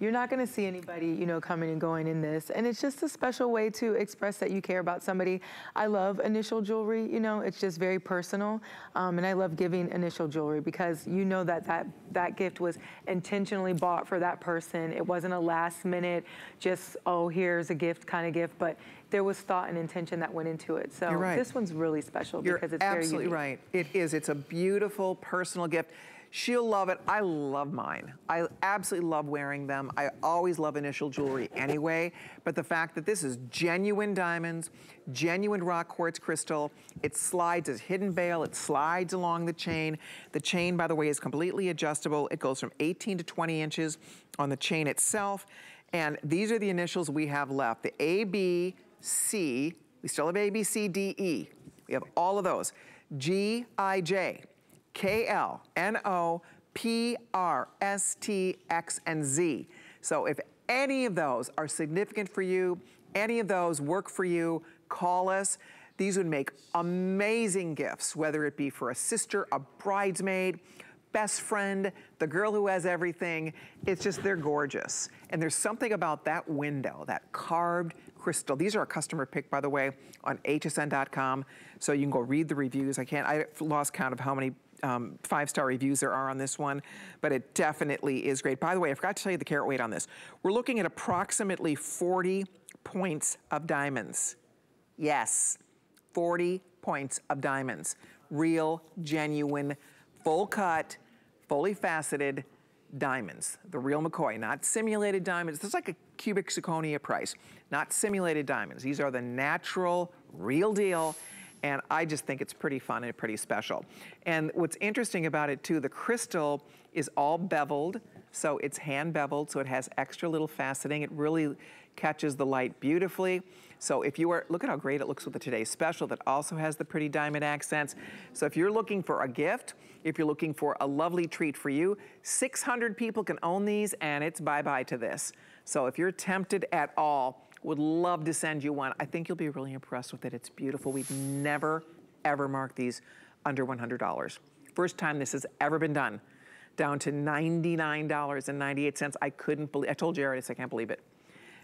you're not going to see anybody, you know, coming and going in this, and it's just a special way to express that you care about somebody. I love initial jewelry, you know, it's just very personal, um, and I love giving initial jewelry because you know that that that gift was intentionally bought for that person. It wasn't a last minute, just oh here's a gift kind of gift, but there was thought and intention that went into it. So right. this one's really special You're because it's very absolutely right. It is. It's a beautiful personal gift. She'll love it. I love mine. I absolutely love wearing them. I always love initial jewelry anyway, but the fact that this is genuine diamonds, genuine rock quartz crystal, it slides as hidden bail, it slides along the chain. The chain, by the way, is completely adjustable. It goes from 18 to 20 inches on the chain itself. And these are the initials we have left. The A, B, C, we still have A, B, C, D, E. We have all of those. G, I, J, K, L, N, O, P, R, S, T, X, and Z. So if any of those are significant for you, any of those work for you, call us. These would make amazing gifts, whether it be for a sister, a bridesmaid, best friend, the girl who has everything. It's just, they're gorgeous. And there's something about that window, that carved crystal. These are a customer pick, by the way, on hsn.com. So you can go read the reviews. I can't, I lost count of how many um, five-star reviews there are on this one, but it definitely is great. By the way, I forgot to tell you the carat weight on this. We're looking at approximately 40 points of diamonds. Yes, 40 points of diamonds. Real, genuine, full cut, fully faceted diamonds. The real McCoy, not simulated diamonds. This is like a cubic zirconia price, not simulated diamonds. These are the natural, real deal. And I just think it's pretty fun and pretty special. And what's interesting about it too, the crystal is all beveled. So it's hand beveled, so it has extra little faceting. It really catches the light beautifully. So if you are, look at how great it looks with the Today's Special that also has the pretty diamond accents. So if you're looking for a gift, if you're looking for a lovely treat for you, 600 people can own these and it's bye-bye to this. So if you're tempted at all, would love to send you one. I think you'll be really impressed with it. It's beautiful. We've never, ever marked these under $100. First time this has ever been done. Down to $99.98. I couldn't believe, I told Jared, I said, I can't believe it.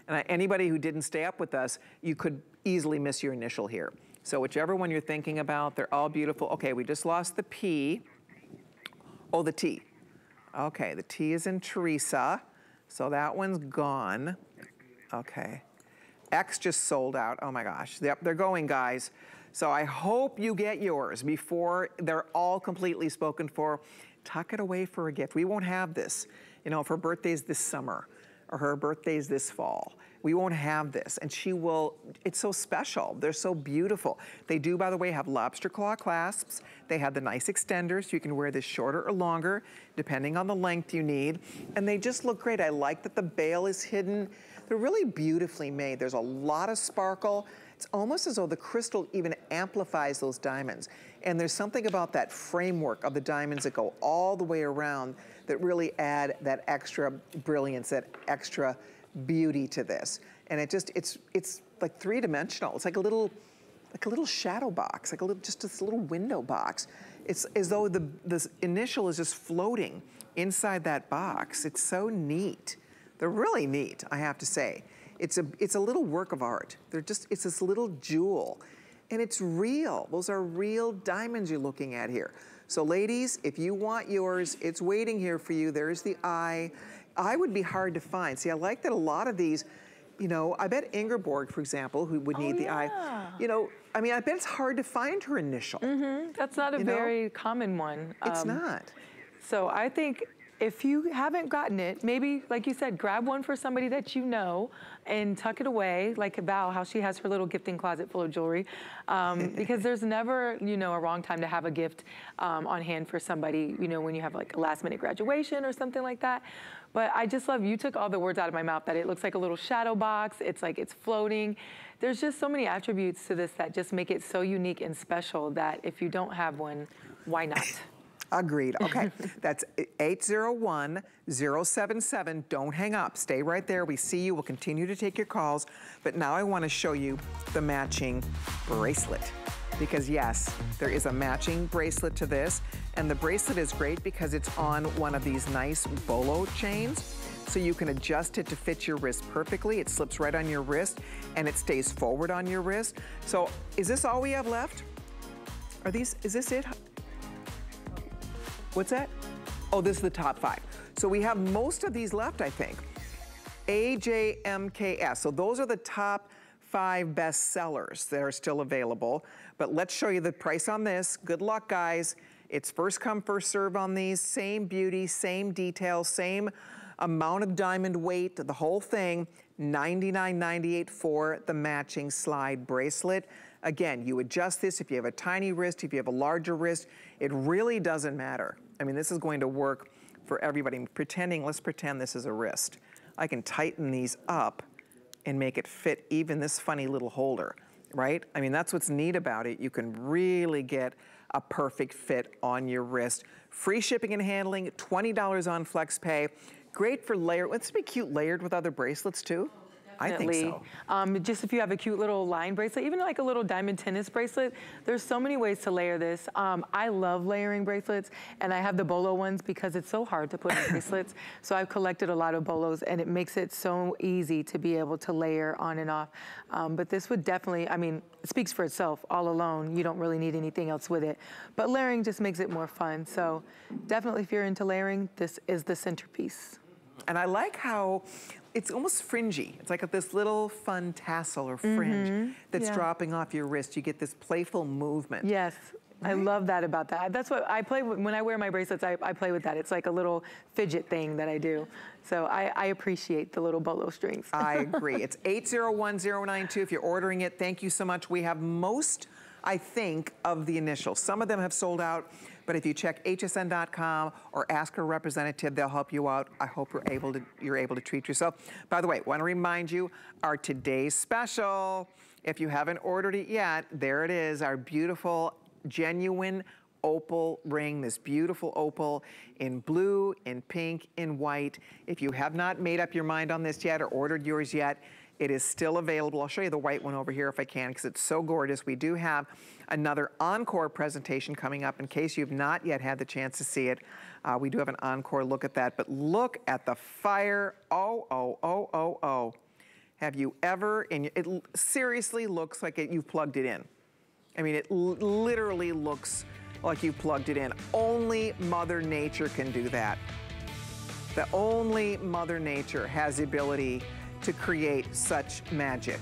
And I, anybody who didn't stay up with us, you could easily miss your initial here. So whichever one you're thinking about, they're all beautiful. Okay, we just lost the P. Oh, the T. Okay, the T is in Teresa. So that one's gone. Okay. X just sold out. Oh my gosh. Yep, they're going, guys. So I hope you get yours before they're all completely spoken for. Tuck it away for a gift. We won't have this, you know, if her birthday's this summer or her birthday's this fall. We won't have this. And she will, it's so special. They're so beautiful. They do, by the way, have lobster claw clasps. They have the nice extenders. You can wear this shorter or longer, depending on the length you need. And they just look great. I like that the bail is hidden. They're really beautifully made. There's a lot of sparkle. It's almost as though the crystal even amplifies those diamonds. And there's something about that framework of the diamonds that go all the way around that really add that extra brilliance, that extra beauty to this. And it just, it's, it's like three-dimensional. It's like a little, like a little shadow box, like a little, just this little window box. It's as though the, the initial is just floating inside that box. It's so neat. They're really neat, I have to say. It's a, it's a little work of art. They're just, it's this little jewel. And it's real. Those are real diamonds you're looking at here. So ladies, if you want yours, it's waiting here for you. There's the eye. I would be hard to find. See, I like that a lot of these, you know, I bet Ingeborg, for example, who would need oh, the yeah. eye, you know, I mean, I bet it's hard to find her initial. Mm -hmm. That's not a very know? common one. It's um, not. So I think if you haven't gotten it, maybe, like you said, grab one for somebody that you know and tuck it away, like Val, how she has her little gifting closet full of jewelry. Um, because there's never, you know, a wrong time to have a gift um, on hand for somebody, you know, when you have like a last minute graduation or something like that. But I just love, you took all the words out of my mouth that it looks like a little shadow box. It's like it's floating. There's just so many attributes to this that just make it so unique and special that if you don't have one, why not? Agreed. Okay. That's 801-077. Don't hang up. Stay right there. We see you. We'll continue to take your calls. But now I want to show you the matching bracelet. Because yes, there is a matching bracelet to this. And the bracelet is great because it's on one of these nice bolo chains. So you can adjust it to fit your wrist perfectly. It slips right on your wrist and it stays forward on your wrist. So is this all we have left? Are these, is this it? What's that? Oh, this is the top five. So we have most of these left, I think. AJMKS, so those are the top five best sellers that are still available. But let's show you the price on this. Good luck, guys. It's first come, first serve on these. Same beauty, same details, same amount of diamond weight, the whole thing. $99.98 for the matching slide bracelet. Again, you adjust this if you have a tiny wrist, if you have a larger wrist, it really doesn't matter. I mean, this is going to work for everybody. Pretending, let's pretend this is a wrist. I can tighten these up and make it fit even this funny little holder, right? I mean, that's what's neat about it. You can really get a perfect fit on your wrist. Free shipping and handling, $20 on FlexPay. Great for layer, let's be cute layered with other bracelets too. Definitely. I think so. Um, just if you have a cute little line bracelet, even like a little diamond tennis bracelet, there's so many ways to layer this. Um, I love layering bracelets, and I have the bolo ones because it's so hard to put in bracelets. So I've collected a lot of bolos, and it makes it so easy to be able to layer on and off. Um, but this would definitely, I mean, it speaks for itself all alone. You don't really need anything else with it. But layering just makes it more fun. So definitely if you're into layering, this is the centerpiece. And I like how it's almost fringy. It's like this little fun tassel or fringe mm -hmm. that's yeah. dropping off your wrist. You get this playful movement. Yes. Right? I love that about that. That's what I play with, when I wear my bracelets, I, I, play with that. It's like a little fidget thing that I do. So I, I appreciate the little bolo strings. I agree. It's 801092 if you're ordering it. Thank you so much. We have most, I think, of the initials. Some of them have sold out. But if you check hsn.com or ask a representative, they'll help you out. I hope you're able to, you're able to treat yourself. By the way, want to remind you, our today's special, if you haven't ordered it yet, there it is, our beautiful, genuine opal ring, this beautiful opal in blue, in pink, in white. If you have not made up your mind on this yet or ordered yours yet, it is still available. I'll show you the white one over here if I can because it's so gorgeous. We do have another encore presentation coming up in case you've not yet had the chance to see it. Uh, we do have an encore look at that, but look at the fire. Oh, oh, oh, oh, oh. Have you ever, and it seriously looks like it, you've plugged it in. I mean, it literally looks like you plugged it in. Only Mother Nature can do that. The only Mother Nature has the ability to create such magic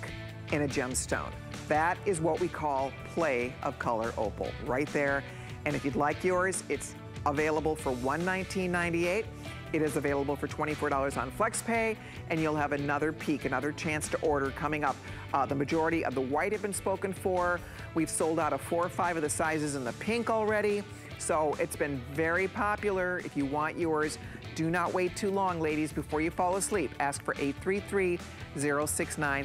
in a gemstone. That is what we call play of color opal right there. And if you'd like yours, it's available for $119.98. It is available for $24 on FlexPay, and you'll have another peek, another chance to order coming up. Uh, the majority of the white have been spoken for. We've sold out of four or five of the sizes in the pink already. So it's been very popular. If you want yours, do not wait too long, ladies, before you fall asleep. Ask for 833-069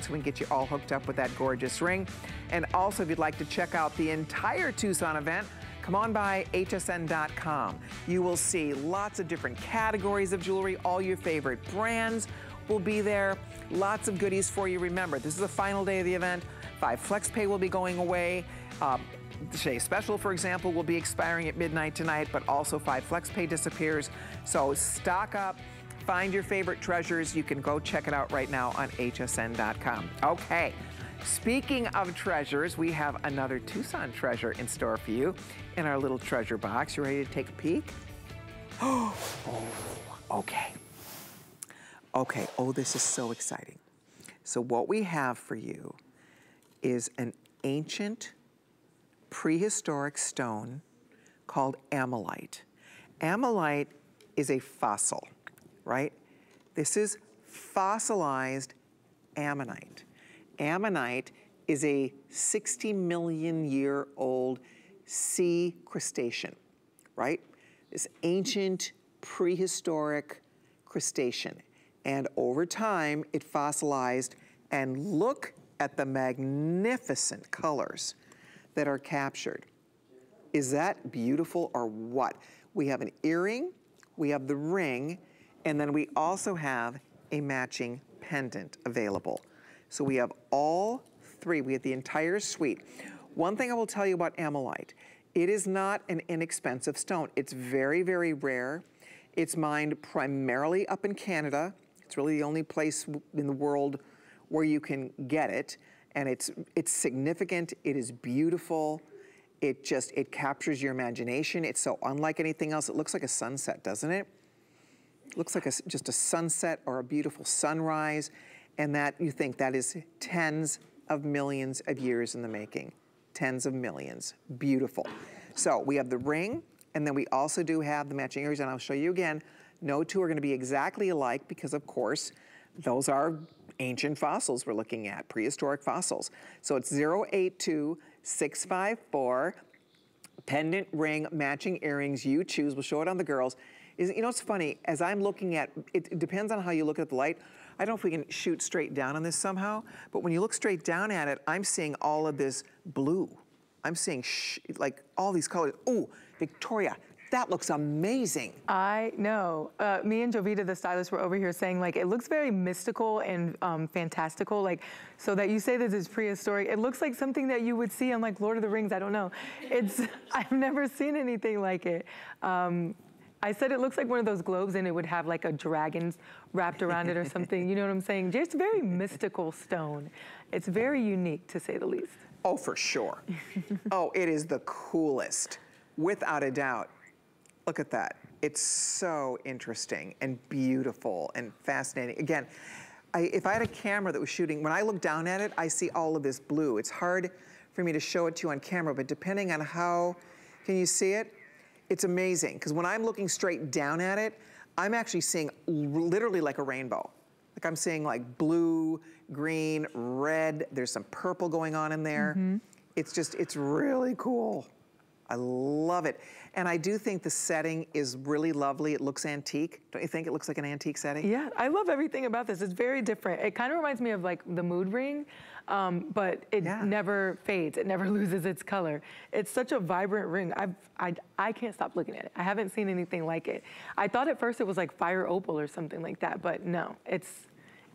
so we can get you all hooked up with that gorgeous ring. And also, if you'd like to check out the entire Tucson event, come on by hsn.com. You will see lots of different categories of jewelry, all your favorite brands will be there. Lots of goodies for you. Remember, this is the final day of the event. Five Flex Pay will be going away. Um, Today Special, for example, will be expiring at midnight tonight, but also Five Flex Pay disappears. So stock up, find your favorite treasures. You can go check it out right now on hsn.com. Okay. Speaking of treasures, we have another Tucson treasure in store for you in our little treasure box. You ready to take a peek? Oh, okay. Okay, oh, this is so exciting. So what we have for you is an ancient prehistoric stone called ammonite. Ammonite is a fossil, right? This is fossilized ammonite. Ammonite is a 60 million year old sea crustacean, right? This ancient prehistoric crustacean. And over time, it fossilized and look at the magnificent colors that are captured. Is that beautiful or what? We have an earring, we have the ring, and then we also have a matching pendant available. So we have all three, we have the entire suite. One thing I will tell you about ammonite, it is not an inexpensive stone. It's very, very rare. It's mined primarily up in Canada. It's really the only place in the world where you can get it and it's, it's significant, it is beautiful, it just, it captures your imagination. It's so unlike anything else. It looks like a sunset, doesn't it? Looks like a, just a sunset or a beautiful sunrise. And that, you think that is tens of millions of years in the making. Tens of millions, beautiful. So we have the ring, and then we also do have the matching earrings, and I'll show you again. No two are gonna be exactly alike because of course, those are ancient fossils we're looking at, prehistoric fossils. So it's 082654, pendant ring, matching earrings, you choose. We'll show it on the girls. Is, you know, it's funny, as I'm looking at, it, it depends on how you look at the light. I don't know if we can shoot straight down on this somehow, but when you look straight down at it, I'm seeing all of this blue. I'm seeing like all these colors. Oh, Victoria, that looks amazing. I know. Uh, me and Jovita, the stylist, were over here saying like, it looks very mystical and um, fantastical. Like, so that you say this is prehistoric, it looks like something that you would see on like Lord of the Rings. I don't know. It's, I've never seen anything like it. Um, I said it looks like one of those globes and it would have like a dragon wrapped around it or something. You know what I'm saying? Just very mystical stone. It's very unique to say the least. Oh, for sure. oh, it is the coolest, without a doubt. Look at that. It's so interesting and beautiful and fascinating. Again, I, if I had a camera that was shooting, when I look down at it, I see all of this blue. It's hard for me to show it to you on camera, but depending on how, can you see it? It's amazing, because when I'm looking straight down at it, I'm actually seeing literally like a rainbow. Like I'm seeing like blue, green, red, there's some purple going on in there. Mm -hmm. It's just, it's really cool. I love it. And I do think the setting is really lovely. It looks antique. Don't you think it looks like an antique setting? Yeah, I love everything about this. It's very different. It kind of reminds me of like the mood ring, um, but it yeah. never fades. It never loses its color. It's such a vibrant ring. I've, I, I can't stop looking at it. I haven't seen anything like it. I thought at first it was like fire opal or something like that, but no, it's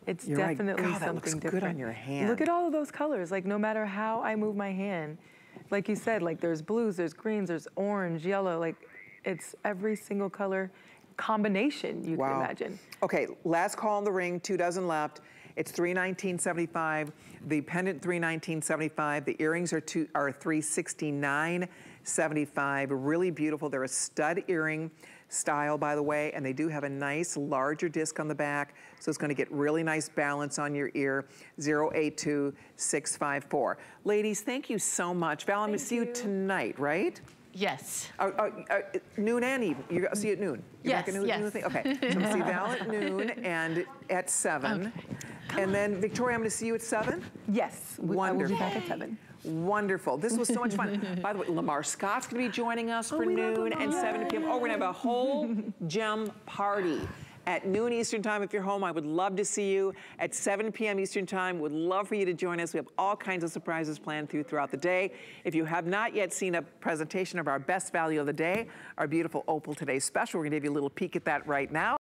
it's You're definitely right. God, something looks different. good on your hand. Look at all of those colors. Like no matter how I move my hand, like you said, like there's blues, there's greens, there's orange, yellow, like it's every single color combination you wow. can imagine. Okay, last call on the ring, two dozen left. It's $319.75. The pendant $319.75. The earrings are two are $369.75. Really beautiful. They're a stud earring. Style, by the way, and they do have a nice larger disc on the back, so it's gonna get really nice balance on your ear, 082654. Ladies, thank you so much. Val, I'm gonna see you tonight, right? Yes. Uh, uh, uh, noon and even. You're gonna see you at noon. You're Yes, noon, yes. noon thing? Okay. So I'm gonna see Val at noon and at seven. And then Victoria, I'm gonna see you at seven? Yes, we, I will be back at seven. Wonderful. This was so much fun. By the way, Lamar Scott's gonna be joining us for noon and 7 p.m. Oh, we're gonna have a whole gem party. At noon Eastern time, if you're home, I would love to see you. At 7 p.m. Eastern time, would love for you to join us. We have all kinds of surprises planned through throughout the day. If you have not yet seen a presentation of our best value of the day, our beautiful Opal Today special, we're gonna give you a little peek at that right now.